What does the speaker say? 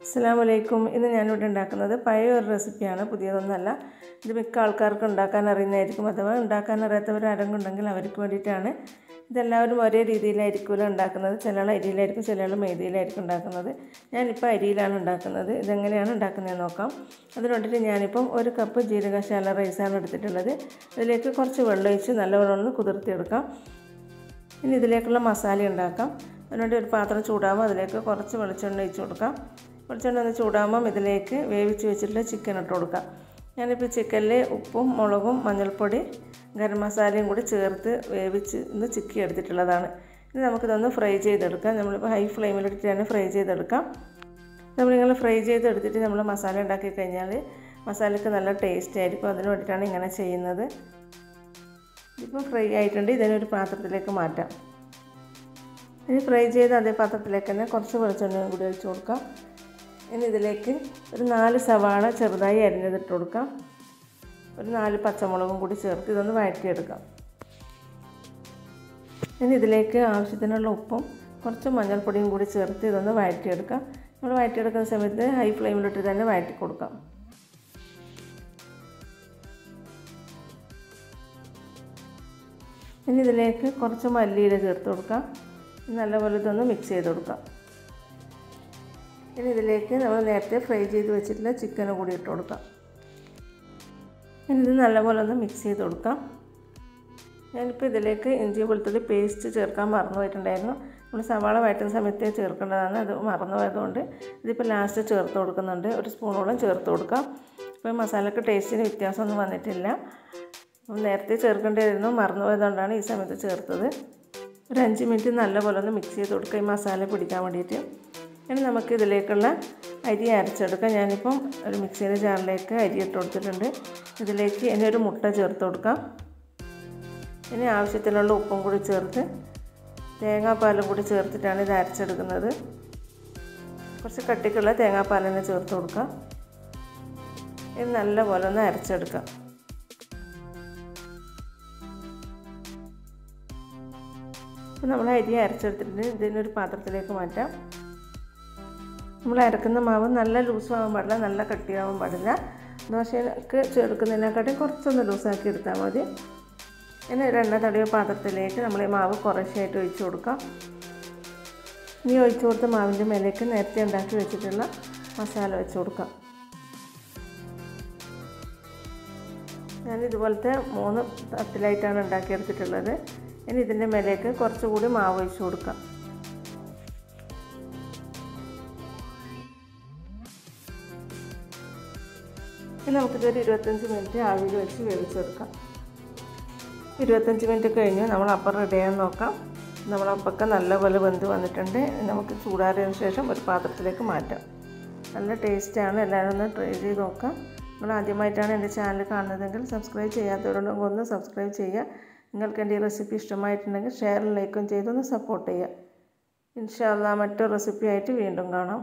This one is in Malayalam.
അസ്സാം വലൈക്കും ഇന്ന് ഞാനിവിടെ ഉണ്ടാക്കുന്നത് പഴയ ഒരു റെസിപ്പിയാണ്. പുതിയതൊന്നല്ല. ഇത് മിക്ക ആൾക്കാർക്ക് ഉണ്ടാക്കാൻ അറിയുന്നതായിരിക്കും. അഥവാ ഉണ്ടാക്കാൻ അറിയാത്തവർ ആരെങ്കിലും അവർക്ക് വേണ്ടിയിട്ടാണ്. ഇതെല്ലാവരും ഒരേ രീതിയിലായിരിക്കുമല്ലോ ഉണ്ടാക്കുന്നത്. ചില ആൾ അരിയിലായിരിക്കും ചില ആൾ മെയ്തിയിലായിരിക്കും ഉണ്ടാക്കുന്നത്. ഞാനിപ്പോൾ അരിയിലാണ് ഉണ്ടാക്കുന്നത്. ഇതെങ്ങനെയാണ് ഉണ്ടാക്കുന്നതെന്ന് നോക്കാം. അതിന് വേണ്ടിയിട്ട് ഞാനിപ്പം ഒരു കപ്പ് ജീരകശാല റൈസാണ് എടുത്തിട്ടുള്ളത്. ഇതിലേക്ക് കുറച്ച് വെള്ളം ഒഴിച്ച് നല്ലവണ്ണം ഒന്ന് കുതിർത്തിയെടുക്കാം ഇനി ഇതിലേക്കുള്ള മസാല ഉണ്ടാക്കാം. അതിനുവേണ്ടി ഒരു പാത്രം ചൂടാകുമ്പോൾ അതിലേക്ക് കുറച്ച് വെളിച്ചെണ്ണ ഒഴിച്ച് കൊടുക്കാം. വെളിച്ചെണ്ണ ഒന്ന് ചൂടാകുമ്പം ഇതിലേക്ക് വേവിച്ച് വെച്ചിട്ടുള്ള ചിക്കൻ ഇട്ട് കൊടുക്കാം. ഞാനിപ്പോൾ ചിക്കനിൽ ഉപ്പും മുളകും മഞ്ഞൾപ്പൊടി ഗരം മസാലയും കൂടി ചേർത്ത് വേവിച്ച് ഒന്ന് ചിക്കി എടുത്തിട്ടുള്ളതാണ്. ഇനി നമുക്കിതൊന്ന് ഫ്രൈ ചെയ്തെടുക്കാം. നമ്മളിപ്പോൾ ഹൈ ഫ്ലെയിമിലിട്ടിട്ട് തന്നെ ഫ്രൈ ചെയ്തെടുക്കാം. നമ്മളിങ്ങനെ ഫ്രൈ ചെയ്തെടുത്തിട്ട് നമ്മൾ മസാല ഉണ്ടാക്കി കഴിഞ്ഞാൽ മസാലയ്ക്ക് നല്ല ടേസ്റ്റ് ആയിരിക്കും. അതിന് വേണ്ടിയിട്ടാണ് ഇങ്ങനെ ചെയ്യുന്നത്. ഇപ്പം ഫ്രൈ ആയിട്ടുണ്ട്. ഇതിനൊരു പാത്രത്തിലേക്ക് മാറ്റാം. ഇനി ഫ്രൈ ചെയ്ത് അതേ പാത്രത്തിലേക്ക് തന്നെ കുറച്ച് വെളിച്ചെണ്ണയും കൂടി ഒഴിച്ച് കൊടുക്കാം. ഇനി ഇതിലേക്ക് ഒരു നാല് സവാള ചെറുതായി അരിഞ്ഞതിട്ട് കൊടുക്കാം. ഒരു നാല് പച്ചമുളകും കൂടി ചേർത്ത് ഇതൊന്ന് വഴറ്റിയെടുക്കാം. ഇനി ഇതിലേക്ക് ആവശ്യത്തിനുള്ള ഉപ്പും കുറച്ച് മഞ്ഞൾപ്പൊടിയും കൂടി ചേർത്ത് ഇതൊന്ന് വഴറ്റിയെടുക്കാം. നമ്മൾ വഴറ്റിയെടുക്കുന്ന സമയത്ത് ഹൈ ഫ്ലെയിമിലിട്ട് തന്നെ വഴറ്റി കൊടുക്കാം. ഇനി ഇതിലേക്ക് കുറച്ച് മല്ലിയില ചേർത്ത് കൊടുക്കാം. നല്ലപോലെ ഇതൊന്ന് മിക്സ് ചെയ്ത് കൊടുക്കാം. ഇനി ഇതിലേക്ക് നമ്മൾ നേരത്തെ ഫ്രൈ ചെയ്ത് വെച്ചിട്ടുള്ള ചിക്കനും കൂടി ഇട്ട് കൊടുക്കാം. ഇനി ഇത് നല്ലപോലെ ഒന്ന് മിക്സ് ചെയ്ത് കൊടുക്കാം. ഞാനിപ്പോൾ ഇതിലേക്ക് ഇഞ്ചി വെളുത്തുള്ളി പേസ്റ്റ് ചേർക്കാൻ മറന്നു പോയിട്ടുണ്ടായിരുന്നു. നമ്മൾ സവാള വഴറ്റുന്ന സമയത്തേ ചേർക്കേണ്ടതാണ്. അത് മറന്നു പോയതുകൊണ്ട് ഇതിപ്പോൾ ലാസ്റ്റ് ചേർത്ത് കൊടുക്കുന്നുണ്ട്. ഒരു സ്പൂണോളം ചേർത്ത് കൊടുക്കാം. ഇപ്പോൾ മസാലക്ക് ടേസ്റ്റിന് വ്യത്യാസമൊന്നും വന്നിട്ടില്ല. അപ്പം നേരത്തെ ചേർക്കേണ്ടതായിരുന്നു മറന്നു പോയതുകൊണ്ടാണ് ഈ സമയത്ത് ചേർത്തത്. ഒരു അഞ്ച് മിനിറ്റ് നല്ലപോലെ ഒന്ന് മിക്സ് ചെയ്ത് കൊടുക്കുക ഈ മസാല പിടിക്കാൻ വേണ്ടിയിട്ട്. ഇനി നമുക്ക് ഇതിലേക്കുള്ള അരി അരച്ചെടുക്കാം. ഞാനിപ്പം ഒരു മിക്സിയുടെ ജാറിലേക്ക് അരി ഇട്ട് കൊടുത്തിട്ടുണ്ട്. ഇതിലേക്ക് ഇനി ഒരു മുട്ട ചേർത്ത് കൊടുക്കാം. ഇനി ആവശ്യത്തിനുള്ള ഉപ്പും കൂടി ചേർത്ത് തേങ്ങാപ്പാലും കൂടി ചേർത്തിട്ടാണ് ഇത് അരച്ചെടുക്കുന്നത്. കുറച്ച് കട്ടിക്കുള്ള തേങ്ങാപ്പാൽ തന്നെ ചേർത്ത് കൊടുക്കാം. ഇത് നല്ലപോലെ ഒന്ന് അരച്ചെടുക്കാം. അപ്പോൾ നമ്മൾ അരി അരച്ചെടുത്തിട്ട് ഇതിനൊരു പാത്രത്തിലേക്ക് മാറ്റാം. നമ്മൾ അരക്കുന്ന മാവ് നല്ല ലൂസാവാൻ പാടില്ല നല്ല കട്ടിയാവാൻ പാടില്ല. ദോശക്ക് ചേർക്കുന്നതിനെക്കാട്ടും കുറച്ചൊന്ന് ലൂസാക്കി എടുത്താൽ മതി. ഇനി ഒരു എണ്ണ തടിയ പാത്രത്തിലേക്ക് നമ്മൾ ഈ മാവ് കുറേശ്ശായിട്ട് ഒഴിച്ചു കൊടുക്കാം. ഇനി ഒഴിച്ചു കൊടുത്ത മാവിന്റെ മേലേക്ക് നേരത്തെ ഉണ്ടാക്കി വെച്ചിട്ടുള്ള മസാല വെച്ച് കൊടുക്കാം. ഞാൻ ഇതുപോലത്തെ മൂന്ന് തട്ടിലായിട്ടാണ് ഉണ്ടാക്കിയെടുത്തിട്ടുള്ളത്. ഇനി ഇതിന്റെ മേലേക്ക് കുറച്ചുകൂടി മാവ് ഒഴിച്ചു കൊടുക്കാം. ഇനി നമുക്കിതൊരു ഇരുപത്തഞ്ച് മിനിറ്റ് ആവിയിൽ വെച്ച് വേവിച്ചെടുക്കാം. ഇരുപത്തഞ്ച് മിനിറ്റ് കഴിഞ്ഞ് നമ്മൾ അപ്പം റെഡി റെഡിയാകാൻ നോക്കാം. നമ്മളപ്പൊക്കെ നല്ലപോലെ വെന്ത് വന്നിട്ടുണ്ട്. നമുക്ക് ചൂടാറിയതിന് ശേഷം ഒരു പാത്രത്തിലേക്ക് മാറ്റാം. നല്ല ടേസ്റ്റാണ് എല്ലാവരും ഒന്ന് ട്രൈ ചെയ്ത് നോക്കാം. നിങ്ങൾ ആദ്യമായിട്ടാണ് എന്റെ ചാനൽ കാണുന്നതെങ്കിൽ സബ്സ്ക്രൈബ് ചെയ്യാത്തവരുണ്ടെങ്കിൽ ഒന്ന് സബ്സ്ക്രൈബ് ചെയ്യുക. നിങ്ങൾക്ക് എന്റെ ഈ റെസിപ്പി ഇഷ്ടമായിട്ടുണ്ടെങ്കിൽ ഷെയർ ലൈക്കും ചെയ്തൊന്ന് സപ്പോർട്ട് ചെയ്യുക. ഇൻഷാല്ല മറ്റൊരു റെസിപ്പിയായിട്ട് വീണ്ടും കാണാം.